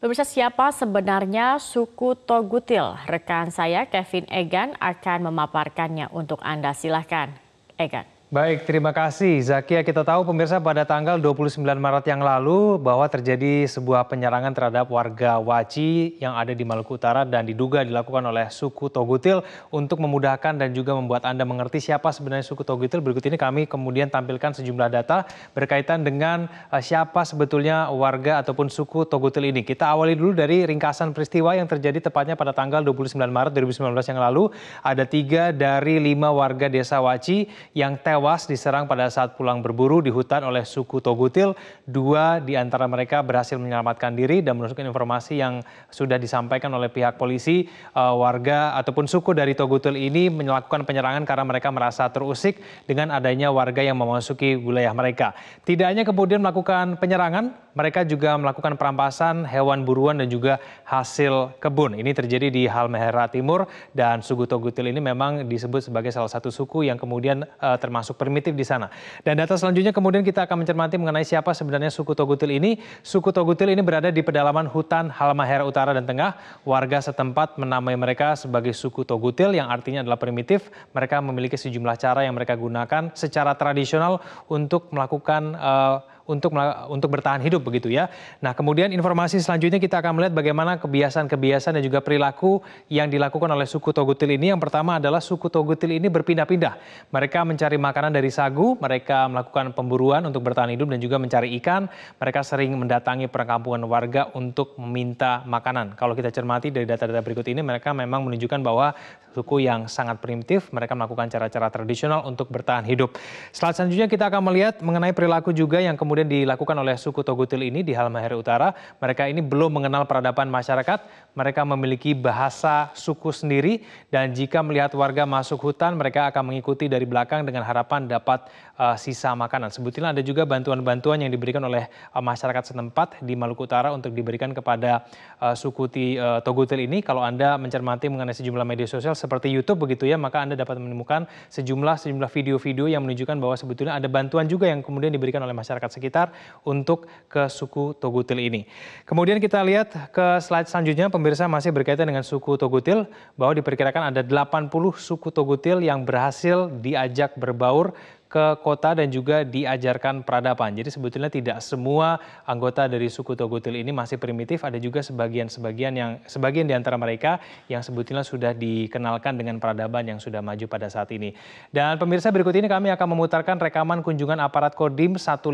Pemirsa siapa sebenarnya suku Togutil? Rekan saya Kevin Egan akan memaparkannya untuk Anda. Silahkan, Egan. Baik, terima kasih Zakia. Kita tahu pemirsa pada tanggal 29 Maret yang lalu bahwa terjadi sebuah penyerangan terhadap warga Waci yang ada di Maluku Utara dan diduga dilakukan oleh suku Togutil untuk memudahkan dan juga membuat Anda mengerti siapa sebenarnya suku Togutil. Berikut ini kami kemudian tampilkan sejumlah data berkaitan dengan uh, siapa sebetulnya warga ataupun suku Togutil ini. Kita awali dulu dari ringkasan peristiwa yang terjadi tepatnya pada tanggal 29 Maret 2019 yang lalu. Ada tiga dari lima warga desa Waci yang tewas tewas diserang pada saat pulang berburu di hutan oleh suku Togutil. Dua di antara mereka berhasil menyelamatkan diri dan menurut informasi yang sudah disampaikan oleh pihak polisi, uh, warga ataupun suku dari Togutil ini melakukan penyerangan karena mereka merasa terusik dengan adanya warga yang memasuki wilayah mereka. Tidak hanya kemudian melakukan penyerangan, mereka juga melakukan perampasan hewan buruan dan juga hasil kebun. Ini terjadi di Halmahera Timur dan suku Togutil ini memang disebut sebagai salah satu suku yang kemudian uh, termasuk termasuk primitif di sana. Dan data selanjutnya kemudian kita akan mencermati mengenai siapa sebenarnya suku Togutil ini. Suku Togutil ini berada di pedalaman hutan Halmahera Utara dan Tengah. Warga setempat menamai mereka sebagai suku Togutil yang artinya adalah primitif. Mereka memiliki sejumlah cara yang mereka gunakan secara tradisional untuk melakukan uh, untuk untuk bertahan hidup begitu ya. Nah, kemudian informasi selanjutnya kita akan melihat bagaimana kebiasaan-kebiasaan dan juga perilaku yang dilakukan oleh suku Togutil ini. Yang pertama adalah suku Togutil ini berpindah-pindah. Mereka mencari makanan dari sagu, mereka melakukan pemburuan untuk bertahan hidup dan juga mencari ikan. Mereka sering mendatangi perkampungan warga untuk meminta makanan. Kalau kita cermati dari data-data berikut ini, mereka memang menunjukkan bahwa suku yang sangat primitif, mereka melakukan cara-cara tradisional untuk bertahan hidup. Selanjutnya kita akan melihat mengenai perilaku juga yang kemudian kemudian dilakukan oleh suku Togutil ini di Halmahera Utara. Mereka ini belum mengenal peradaban masyarakat, mereka memiliki bahasa suku sendiri dan jika melihat warga masuk hutan mereka akan mengikuti dari belakang dengan harapan dapat uh, sisa makanan. Sebetulnya ada juga bantuan-bantuan yang diberikan oleh uh, masyarakat setempat di Maluku Utara untuk diberikan kepada uh, suku ti, Togutil ini. Kalau Anda mencermati mengenai sejumlah media sosial seperti YouTube begitu ya, maka Anda dapat menemukan sejumlah sejumlah video-video yang menunjukkan bahwa sebetulnya ada bantuan juga yang kemudian diberikan oleh masyarakat sekitar untuk ke suku Togutil ini. Kemudian kita lihat ke slide selanjutnya, pemirsa masih berkaitan dengan suku Togutil, bahwa diperkirakan ada 80 suku Togutil yang berhasil diajak berbaur ke kota dan juga diajarkan peradaban. Jadi sebetulnya tidak semua anggota dari suku Togutil ini masih primitif, ada juga sebagian-sebagian yang sebagian di antara mereka yang sebetulnya sudah dikenalkan dengan peradaban yang sudah maju pada saat ini. Dan pemirsa berikut ini kami akan memutarkan rekaman kunjungan aparat Kodim 1505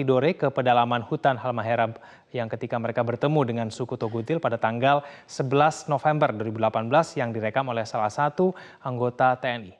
Tidore ke pedalaman hutan Halmahera yang ketika mereka bertemu dengan suku Togutil pada tanggal 11 November 2018 yang direkam oleh salah satu anggota TNI.